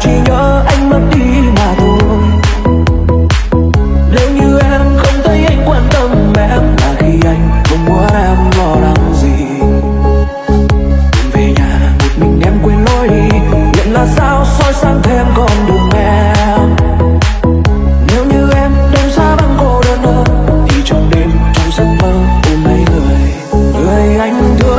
chỉ nhớ anh mất đi mà thôi. Nếu như em không thấy anh quan tâm em, Là khi anh không muốn em lo lắng gì. Đừng về nhà một mình em quên lối đi Nhận là sao soi sáng thêm con đường em. Nếu như em đêm xa băng cô đơn hơn, Thì trong đêm trong giấc mơ ôm lấy người Người anh thương.